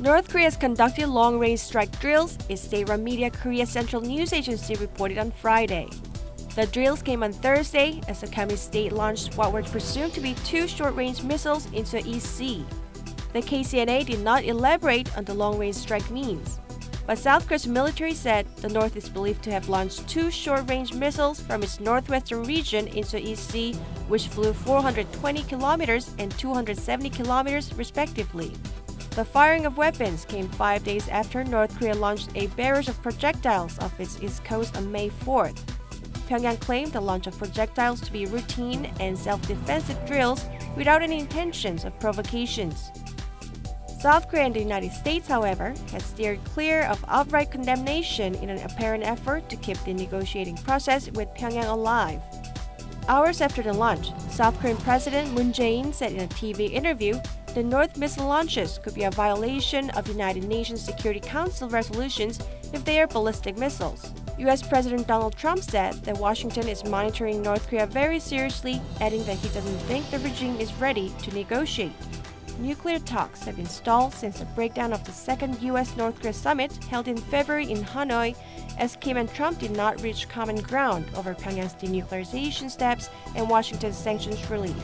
North Korea has conducted long-range strike drills, its state-run media Korea Central News Agency reported on Friday. The drills came on Thursday as the communist state launched what were presumed to be two short-range missiles into the East Sea. The KCNA did not elaborate on the long-range strike means. But South Korea's military said the North is believed to have launched two short-range missiles from its northwestern region into the East Sea, which flew 420 kilometers and 270 kilometers respectively. The firing of weapons came five days after North Korea launched a barrage of projectiles off its east coast on May 4th. Pyongyang claimed the launch of projectiles to be routine and self-defensive drills without any intentions of provocations. South Korea and the United States, however, has steered clear of outright condemnation in an apparent effort to keep the negotiating process with Pyongyang alive. Hours after the launch, South Korean President Moon Jae-in said in a TV interview the North missile launches could be a violation of United Nations Security Council resolutions if they are ballistic missiles. US President Donald Trump said that Washington is monitoring North Korea very seriously, adding that he doesn't think the regime is ready to negotiate. Nuclear talks have been stalled since the breakdown of the second US North Korea summit held in February in Hanoi, as Kim and Trump did not reach common ground over Pyongyang's denuclearization steps and Washington's sanctions relief.